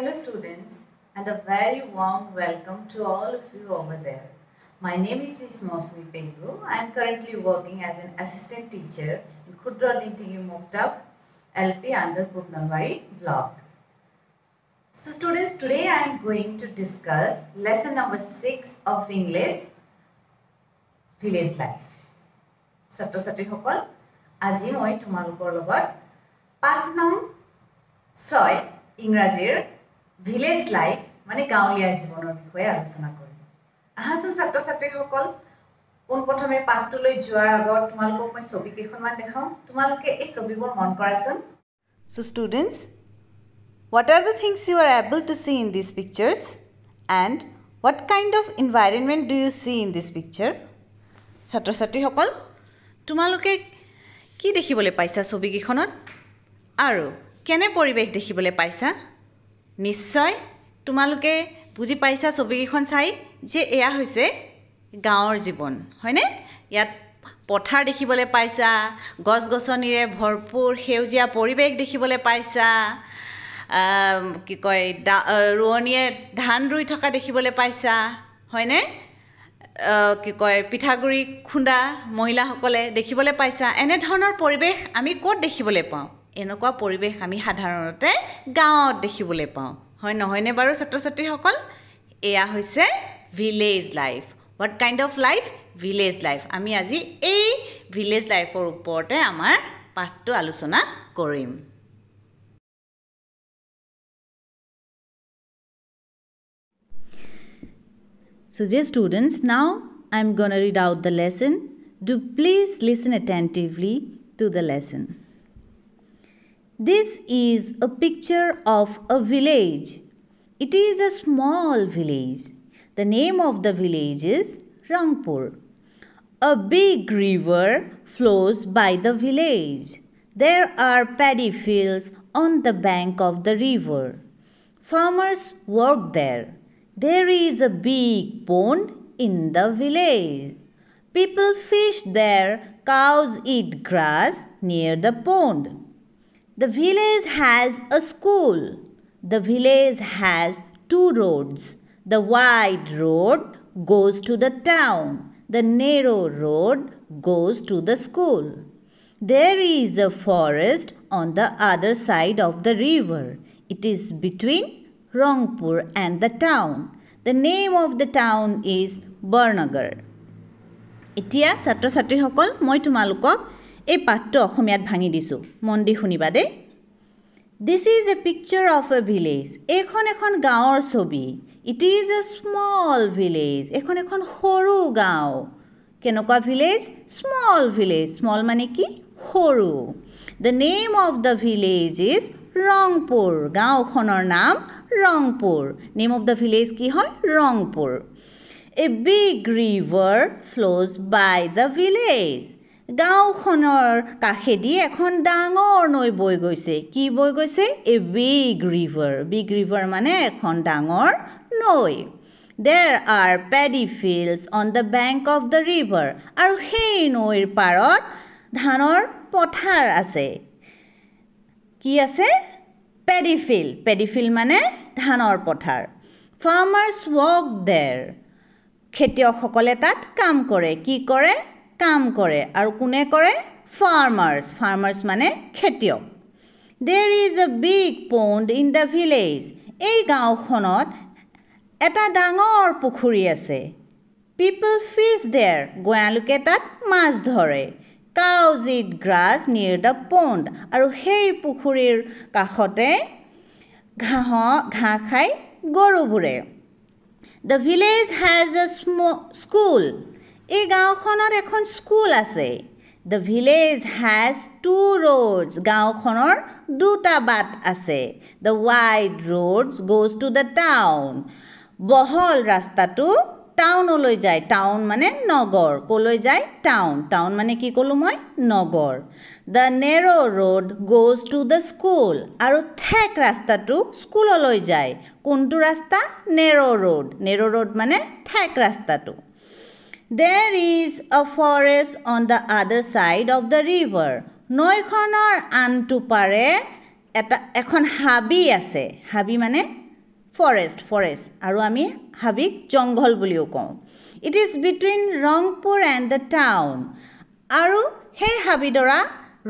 Hello students and a very warm welcome to all of you over there. My name is Ms. Mosmi Pengu. I am currently working as an assistant teacher in Khudra Dintingi Muktab LP under Putnamari block. So students, today I am going to discuss lesson number 6 of English, Village Life. ছাত্ৰ ছাত্ৰীসকল আজি মই তোমালোকৰ লগত পাঠ নং ছয় ইংৰাজীৰ ভিলেজ লাইফ মানে গাঁৱলীয়া জীৱনৰ বিষয়ে আলোচনা কৰিম। আহাচোন ছাত্ৰ ছাত্ৰীসকল পোনপ্ৰথমে পাঠটোলৈ যোৱাৰ আগত তোমালোকক মই ছবি কেইখনমান দেখাওঁ। তোমালোকে এই ছবিবোৰ মন কৰাচোন। So' students what are the things you are able to see in this pictures and what kind of environment do you see in this picture ছাত্ৰ ছাত্ৰীসকল তোমালোকে কি দেখিবলৈ পাইছা ছবিকেইখনত আৰু কেনে পৰিৱেশ দেখিবলৈ পাইছা? নিশ্চয় তোমালোকে বুজি পাইছা ছবিকেইখন চাই যে এয়া হৈছে গাঁৱৰ জীৱন হয়নে? ইয়াত পথাৰ দেখিবলৈ পাইছা গছ গছনিৰে ভৰপূৰ সেউজীয়া পৰিৱেশ দেখিবলৈ পাইছা কি কয় দা ৰোৱনীয়ে ধান ৰুই থকা দেখিবলৈ পাইছা হয়নে? কি কয় পিঠাগুড়ি খুন্দা মহিলাসকলে দেখিবলৈ পাইছা এনেধৰণৰ পৰিৱেশ আমি ক'ত দেখিবলৈ পাওঁ? এনেকুৱা পৰিৱেশ আমি সাধাৰণতে গাঁৱত দেখিবলৈ পাওঁ। হয় নহয়নে বাৰু ছাত্ৰ ছাত্ৰীসকল এয়া হৈছে village life what kind of life village life আমি আজি এই ভিলেজ লাইফৰ ওপৰতে আমাৰ পাঠটো আলোচনা কৰিম। So dear students, now I'm to read out the lesson. Do please listen attentively to the lesson. This is a picture of a village. It is a small village. The name of the village is Rangpur. A big river flows by the village. There are paddy fields on the bank of the river. Farmers work there. There is a big pond in the village. People fish there, cows eat grass near the pond. The village has a school. The village has two roads. The wide road goes to the town. The narrow road goes to the school. There is a forest on the other side of the river. It is between Rangpur and the town. The name of the town is Barnagar এতিয়া ছাত্ৰ ছাত্ৰীসকল মই তোমালোকক এই পাঠটো অসমীয়াত ভাঙি দিছোঁ। মন দি শুনিবা দেই। This is a picture of a village এইখন এখন গাঁৱৰ ছবি। It is a small village এইখন এখন সৰু গাঁও। কেনেকুৱা ভিলেজ স্মল ভিলেজ স্মল মানে কি? সৰু। The name of the village is Rangpur গাঁওখনৰ নাম Rangpur name of the village কি হয়? Rangpur a big river flows by the village গাঁওখনৰ কাষেদি এখন ডাঙৰ নৈ বৈ গৈছে। কি বৈ গৈছে? A big river. Big river মানে এখন ডাঙৰ নৈ। There are paddy fields on the bank of the river আৰু সেই নৈৰ পাৰত ধানৰ পথাৰ আছে। কি আছে? পেডিফিল্ড পেডিফিল্ড মানে ধানৰ পথাৰ। ফাৰ্মাৰ্ছ ৱৰ্ক দেৰ খেতিয়কসকলে তাত কাম কৰে। কি কৰে? কাম কৰে। আৰু কোনে কৰে? ফাৰ্মাৰ্ছ ফাৰ্মাৰ্ছ মানে খেতিয়ক। There is a big pond in the village এই গাঁওখনত এটা ডাঙৰ পুখুৰী আছে। পিপল ফিছ দেৰ গঞালোকে তাত মাছ ধৰে। Cows eat grass near the pond আৰু সেই পুখুৰীৰ কাষতে ঘাঁহ ঘাঁহ খাই গৰুবোৰে। দ্য ভিলেজ হেজ এ স্ম স্কুল এই গাঁওখনত এখন স্কুল আছে। The village has two roads গাঁওখনৰ দুটা বাট আছে। The wide roads goes to the town বহল ৰাস্তাটো টাউনলৈ যায়। টাউন মানে নগৰ। ক'লৈ যায়? টাউন টাউন মানে কি ক'লোঁ মই? নগৰ। The narrow' road goes to the school আৰু ঠেক ৰাস্তাটো স্কুললৈ যায়। কোনটো ৰাস্তা? নেৰ' ৰোড নেৰ' ৰোড মানে ঠেক ৰাস্তাটো। There is a forest on the other side of the river নৈখনৰ আনটো পাৰে এটা এখন হাবি আছে। হাবি মানে ফৰেষ্ট ফৰেষ্ট আৰু আমি হাবিক জংঘল বুলিও কওঁ। It is between Rangpur and the town আৰু সেই হাবিডৰা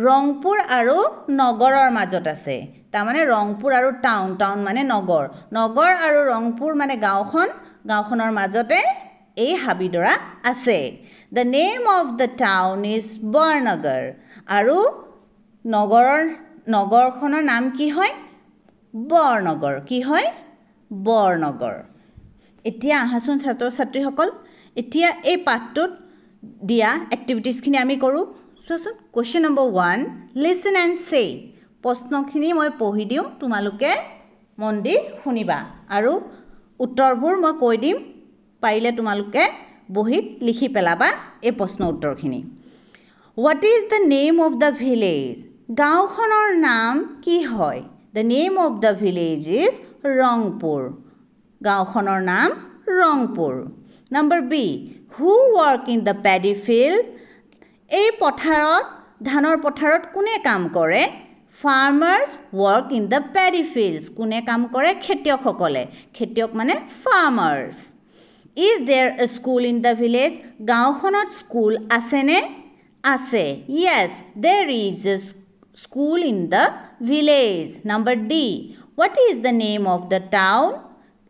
ৰংপুৰ আৰু নগৰৰ মাজত আছে। তাৰমানে ৰংপুৰ আৰু টাউন টাউন মানে নগৰ। নগৰ আৰু ৰংপুৰ মানে গাঁওখন গাঁওখনৰ মাজতে এই হাবিডৰা আছে। The name of the town is Barnagar আৰু নগৰৰ নগৰখনৰ নাম কি হয়? বৰনগৰ। কি হয়? বৰনগৰ। এতিয়া আহাচোন ছাত্ৰ ছাত্ৰীসকল এতিয়া এই পাঠটোত দিয়া এক্টিভিটিছখিনি আমি কৰোঁ। চোৱাচোন question number one listen and say প্ৰশ্নখিনি মই পঢ়ি দিওঁ, তোমালোকে মন দি শুনিবা। আৰু উত্তৰবোৰ মই কৈ দিম। পাৰিলে তোমালোকে বহীত লিখি পেলাবা এই প্ৰশ্ন উত্তৰখিনি। What is the name of the village গাঁওখনৰ নাম কি হয়? The name of the village is Rangpur. গাঁওখনৰ নাম Rangpur. Number B who work in the paddy field এই পথাৰত ধানৰ পথাৰত কোনে কাম কৰে? Farmers work in the paddy fields কোনে কাম কৰে? খেতিয়কসকলে। খেতিয়ক মানে farmers is there a school in the village গাঁওখনত স্কুল আছেনে আছে yes there is a school in the village number D what is the name of the town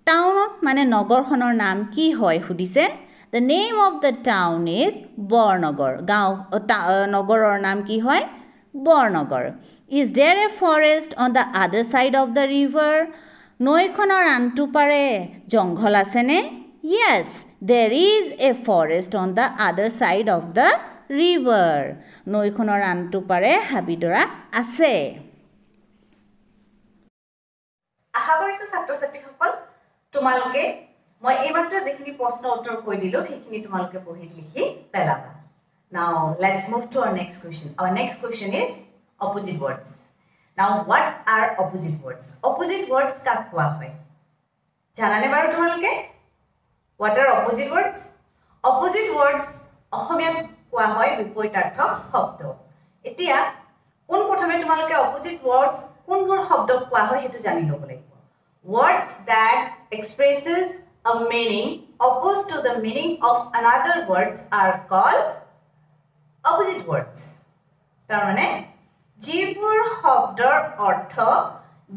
টাউনত মানে নগৰখনৰ নাম কি হয় সুধিছে the name of the town is Barnagar গাঁও নগৰৰ নাম কি হয় Barnagar is there a forest on the other side of the river নৈখনৰ আনটো পাৰে জংঘল আছেনে yes there is a forest on the other side of the river নৈখনৰ আনটো পাৰে হাবিডৰা আছে। আশা কৰিছোঁ ছাত্ৰ ছাত্ৰীসকল তোমালোকে মই এইমাত্ৰ যিখিনি প্ৰশ্ন উত্তৰ কৈ দিলোঁ সেইখিনি তোমালোকে বহীত লিখি পেলাবা। Now let's move to our next question our next question is opposite words now what are opposite words opposite words কাক কোৱা হয়? জানানে বাৰু তোমালোকে? What are opposite words opposite words অসমীয়াত কোৱা হয় বিপৰীতাৰ্থ শব্দ। এতিয়া পোনপ্ৰথমে তোমালোকে অপজিট ৱৰ্ডছ কোনবোৰ শব্দক কোৱা হয় সেইটো জানি ল'ব লাগিব। Words that expresses a meaning opposed to the meaning of another words are called opposite words. তাৰমানে যিবোৰ শব্দৰ অৰ্থ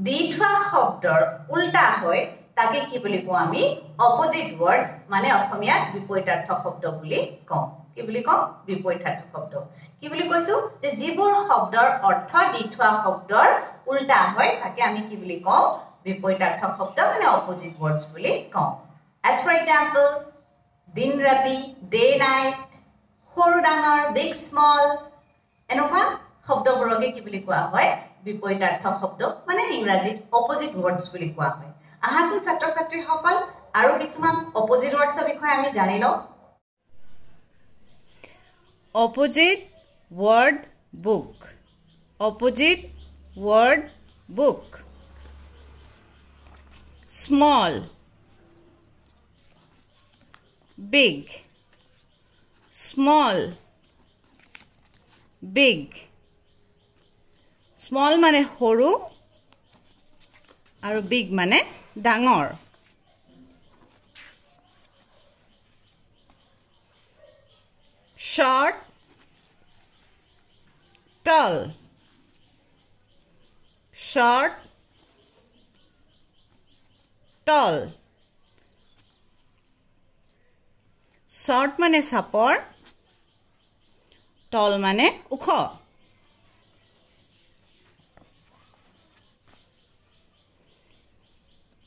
দি থোৱা শব্দৰ উল্টা হয় তাকে কি বুলি কওঁ আমি? অপজিট ৱৰ্ডছ মানে অসমীয়াত বিপৰীতাৰ্থ শব্দ বুলি কওঁ। কি বুলি কওঁ? বিপৰীতাৰ্থ শব্দ। কি বুলি কৈছোঁ? যে যিবোৰ শব্দৰ অৰ্থ দি থোৱা শব্দৰ উল্টা হয় তাকে আমি কি বুলি কওঁ? বিপৰীতাৰ্থ শব্দ মানে অপজিট ৱৰ্ডছ বুলি কওঁ। এজ ফৰ এক্সাম্পল দিন ৰাতি ডে নাইট সৰু ডাঙৰ বিগ স্মল এনেকুৱা শব্দবোৰকে কি বুলি কোৱা হয়? বিপৰীতাৰ্থ শব্দ মানে ইংৰাজীত অপজিট ৱৰ্ডছ বুলি কোৱা হয়। আহাচোন ছাত্ৰ ছাত্ৰীসকল আৰু কিছুমান অপজিট ৱৰ্ডছৰ বিষয়ে আমি জানি লওঁ। Opposite word book opposite word book small big. Small. Big. Small মানে সৰু আৰু big মানে ডাঙৰ। Short tall short tall short মানে চাপৰ তল মানে ওখ।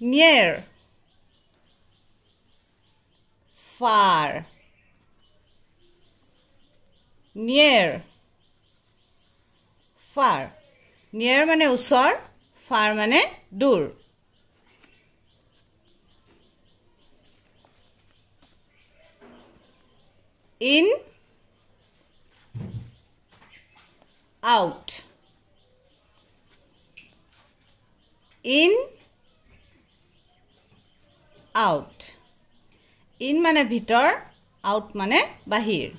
Near far near far near মানে ওচৰ ফাৰ মানে দূৰ। In out in out. In মানে ভিতৰ out মানে বাহিৰ।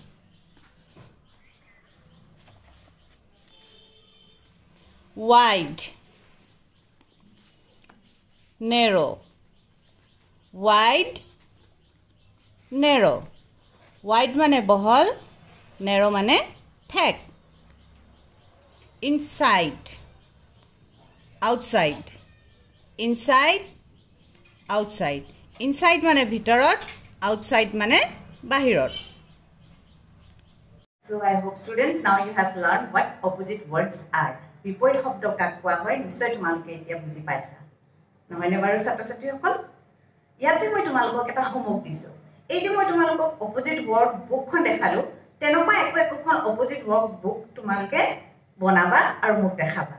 Wide. Narrow. Wide narrow' wide মানে বহল নেৰ' মানে ঠেক। Inside outside inside outside inside মানে ভিতৰত আউটচাইড মানে বাহিৰত। শব্দ কাক হয় নিশ্চয় পাইছা। নহয়নে বাৰু ছাত্ৰ ছাত্ৰীসকল ইয়াতে মই তোমালোকক এটা হোমৱৰ্ক দিছোঁ। এই যে মই তোমালোকক অপজিট ৱৰ্ড বুকখন দেখালোঁ তেনেকুৱা একো একোখন অপজিট ৱৰ্ড বুক তোমালোকে বনাবা আৰু মোক দেখাবা।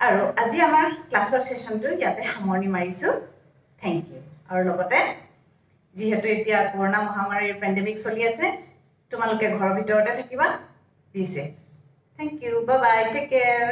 আৰু আজি আমাৰ ক্লাছৰ ছেশ্যনটো ইয়াতে সামৰণি মাৰিছোঁ। থেংক ইউ আৰু লগতে যিহেতু এতিয়া কৰোণা মহামাৰীৰ পেণ্ডেমিক চলি আছে তোমালোকে ঘৰৰ ভিতৰতে থাকিবা be safe thank you bye bye take care